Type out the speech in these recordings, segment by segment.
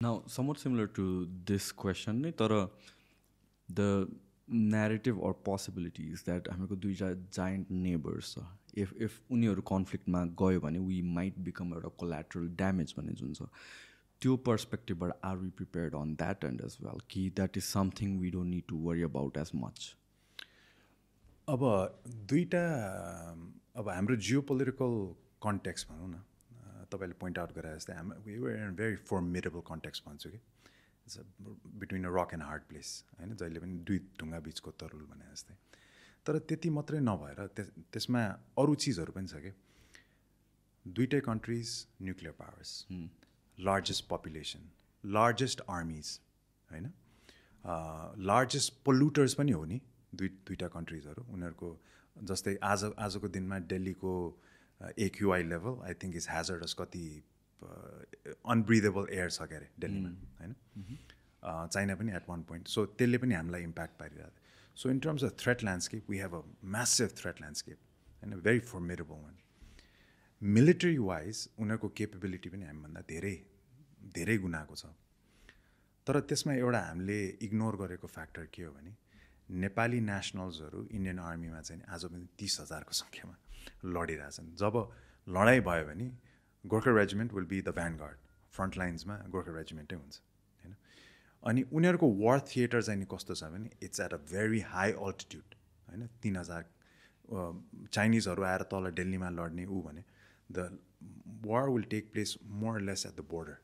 Now, somewhat similar to this question नै तर the narrative or possibilities that हामीको दुईवटा giant neighbours छ if if उनीहरू कन्फ्लिक्टमा गयो भने वी माइट बिकम एउटा कोलाट्रल ड्यामेज भन्ने जुन छ त्यो पर्सपेक्टिभबाट are we prepared on that and as well कि that is something we don't need to worry about as much अब दुईवटा अब हाम्रो जियो पोलिटिकल कन्ट्याक्स भनौँ न तपाईँले पोइन्ट आउट गरे जस्तै हाम we were in very formidable contexts भन्छु कि। It's between a rock and hard place होइन? जहिले पनि दुई ढुङ्गा बिचको तरुल भने जस्तै। तर त्यति मात्रै नभएर त्यस त्यसमा अरू चिजहरू पनि छ कि। दुइटै countries nuclear powers largest population largest armies होइन? लार्जेस्ट पोल्युटर्स पनि हो नि दुई दुईवटा कन्ट्रिजहरू उनीहरूको जस्तै आज आजको दिनमा दिल्लीको AQI level I think is hazardous कति अनब्रिदेबल एयर छ क्या अरे दिल्लीमा होइन? चाइना पनि एट वान पोइन्ट सो त्यसले पनि हामीलाई इम्प्याक्ट पारिरहेको थियो. So in terms of threat landscape we have a massive threat landscape होइन very formidable one military wise उनीहरूको केपेबिलिटी पनि हामीभन्दा धेरै धेरै गुणाको छ। तर त्यसमा एउटा हामीले इग्नोर गरेको फ्याक्टर के हो भने नेपाली नेसनल्सहरू इन्डियन आर्मीमा चाहिँ आज पनि तिस हजारको सङ्ख्यामा लडिरहेछन्। जब लडाइँ भयो भने Gorkha regiment will be the vanguard front लाइन्समा Gorkha रेजिमेन्टै हुन्छ होइन? अनि उनीहरूको वार थिएटर चाहिँ नि कस्तो छ भने it's at a very high altitude होइन? तिन हजार चाइनिजहरू आएर तल दिल्लीमा लड्ने ऊ भने the war will take place more less at the border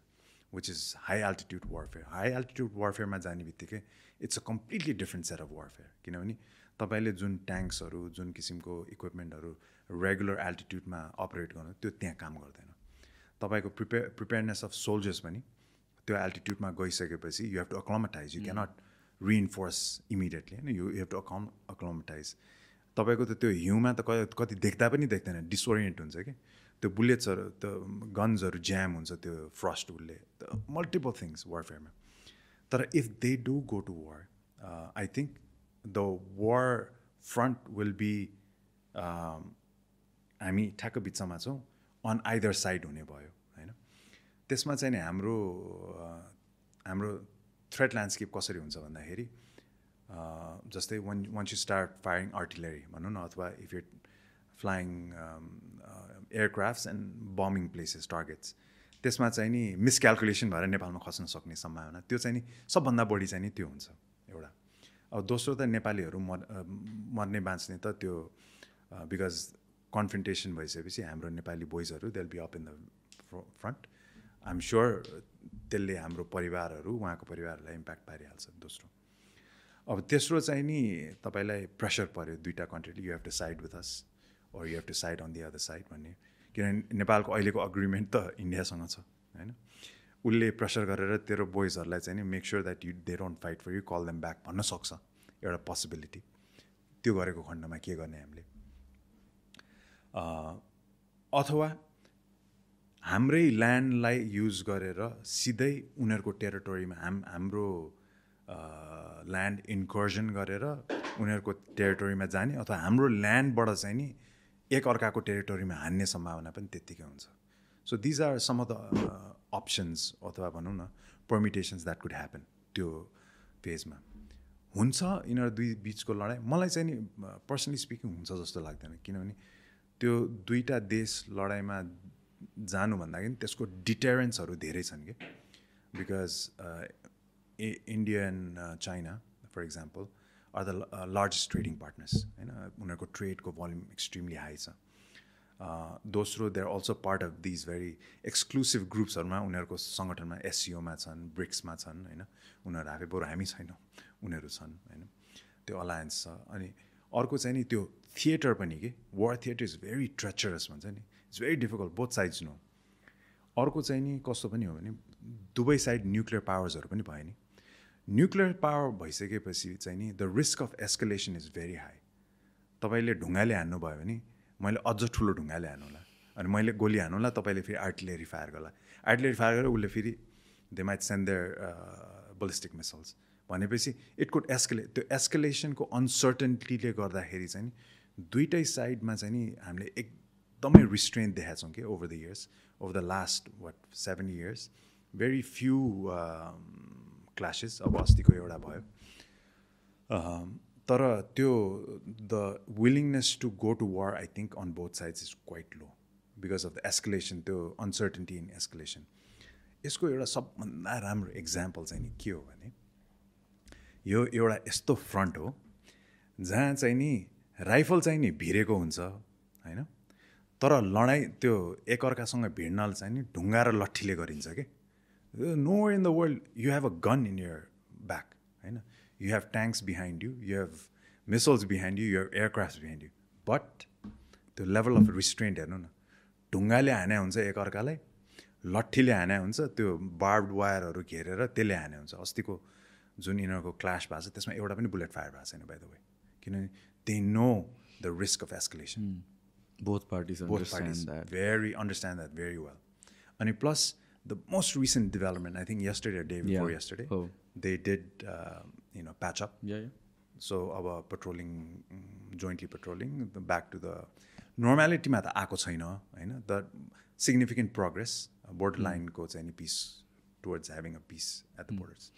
which is high altitude warfare high altitude वारफेयरमा जाने बित्तिकै it's a completely different set of warfare किनभने तपाईँले जुन ट्याङ्क्सहरू जुन किसिमको इक्विपमेन्टहरू रेगुलर एल्टिट्युडमा अपरेट गर्नु त्यो त्यहाँ काम गर्दैन. तपाईँको प्रिपेयर प्रिपेयरनेस अफ सोल्जर्स पनि त्यो एल्टिट्युडमा गइसकेपछि you have to acclimatise you cannot reinforce immediately होइन? You have to acc acclimatise तपाईँको त त्यो हिउँमा त कति देख्दा पनि देख्दैन. डिसओरिएन्ट हुन्छ कि? त्यो बुलेट्सहरू त्यो गन्सहरू ज्याम हुन्छ त्यो फ्रस्ट उसले मल्टिपल थिङ्स वारफेयरमा तर if they do go to war I think the war front will be हामी ठ्याक्क बिचमा छौँ अन आइदर साइड हुने भयो होइन? त्यसमा चाहिँ नि हाम्रो हाम्रो थ्रेड ल्यान्डस्केप कसरी हुन्छ भन्दाखेरि जस्तै one once you start firing artillery भनौँ न अथवा if you flying aircrafts and बमिङ places targets त्यसमा चाहिँ नि मिसक्यालकुलेसन भएर नेपालमा खस्न सक्ने सम्भावना त्यो चाहिँ नि सबभन्दा बढी चाहिँ नि त्यो हुन्छ एउटा। अब दोस्रो त नेपालीहरू मर मर्ने बाँच्ने त त्यो बिकज कन्फ्रेन्टेसन भइसकेपछि हाम्रो Nepali बोइजहरू they'll be up in the front I'm sure त्यसले हाम्रो परिवारहरू उहाँको परिवारहरूलाई इम्प्याक्ट पारिहाल्छ दोस्रो। अब तेस्रो चाहिँ नि तपाईँलाई प्रेसर पऱ्यो दुइटा कन्ट्रीले you have to side with us or you have to side on the other side भन्ने। किनभने नेपालको अहिलेको अग्रिमेन्ट त इन्डियासँग छ होइन? उसले प्रेसर गरेर तेरो बोइजहरूलाई चाहिँ नि make sure that you they don't fight for you call them back भन्न सक्छ एउटा पोसिबिलिटी त्यो गरेको खण्डमा के गर्ने हामीले? अथवा हाम्रै ल्यान्डलाई युज गरेर सिधै उनीहरूको टेरिटोरीमा हाम हाम्रो ल्यान्ड इन्कर्जन गरेर उनीहरूको टेरिटोरीमा जाने अथवा हाम्रो ल्यान्डबाट चाहिँ नि एक अर्काको टेरिटोरीमा हान्ने सम्भावना पनि त्यत्तिकै हुन्छ। So these are some of the options अथवा भनौँ न पर्मिटेसन्स द्याट कुड ह्यापन त्यो फेजमा हुन्छ यिनीहरू दुई बिचको लडाइँ। मलाई चाहिँ नि पर्सनली स्पिकिङ हुन्छ जस्तो लाग्दैन किनभने त्यो दुईवटा देश लडाइँमा जानु भन्दाखेरि त्यसको डिटेरेन्सहरू धेरै छन् कि। Because India and China for example are the largest trading partners होइन उनीहरूको ट्रेडको भल्युम एक्सट्रिमली हाई छ. दोस्रो they are also part of these very exclusive ग्रुप्सहरूमा उनीहरूको सङ्गठनमा एससिओमा छन् ब्रिक्समा छन् होइन उनीहरू आफै बरु हामी छैनौँ उनीहरू छन् होइन त्यो अलायन्स छ। अनि अर्को चाहिँ नि त्यो थिएटर पनि कि? War theatre is very treacherous भन्छ नि। It's very difficult both sides no अर्को चाहिँ नि कस्तो पनि हो भने दुवै साइड न्युक्लियर पावर्सहरू पनि भयो नि। न्युक्लियर पावर भइसकेपछि चाहिँ नि the risk of escalation is very high तपाईँले ढुङ्गाले हान्नुभयो भने मैले अझ ठुलो ढुङ्गाले हानुला अनि मैले गोली हानुला तपाईँले फेरि आर्टिलेरी फायर गर्ला। आर्टिलेरी फायर गरेर उसले फेरि they might send their ballistic missiles भनेपछि इट कुड एस्कले त्यो एस्कलेसनको अनसर्टेन्टीले गर्दाखेरि चाहिँ नि दुइटै साइडमा चाहिँ नि हामीले एकदमै रिस्ट्रेन्ट देखाएको छौँ कि over the years over the last what seven years very few clashes अब अस्तिको एउटा भयो। तर त्यो the willingness to go to war I think on both sides is quite low because of the escalation त्यो अनसर्टेन्टी इन एस्कुलेसन यसको एउटा सबभन्दा राम्रो इक्जाम्पल चाहिँ नि के हो भने यो एउटा यस्तो फ्रन्ट हो जहाँ चाहिँ नि राइफल चाहिँ नि भिरेको हुन्छ होइन? तर लडाइँ त्यो एकअर्कासँग भिड्नाले चाहिँ नि ढुङ्गा र लट्ठीले गरिन्छ कि? No in the world you have a gun in your back होइन you have tanks behind you you have missiles behind you you have aircraft behind you but त्यो लेभल अफ रिस्ट्रेन्ट हेर्नु न ढुङ्गाले हाने हुन्छ एकअर्कालाई लट्ठीले हाने हुन्छ त्यो बार्ड वायरहरू घेरेर त्यसले हाने हुन्छ। अस्तिको जुन यिनीहरूको क्लास भएको छ त्यसमा एउटा पनि बुलेट फायर भएको छैन बाई द वे किनभने they know the risk of escalation both parties both understand parties that. very understand that the most recent development i think yesterday or day before Yeah. yesterday Oh. they did uh, you know patch up yeah yeah so our patrolling mm, jointly patrolling the back to the normality त आएको छैन होइन the significant progress border लाइनको चाहिँ नि peace towards having a peace at the borders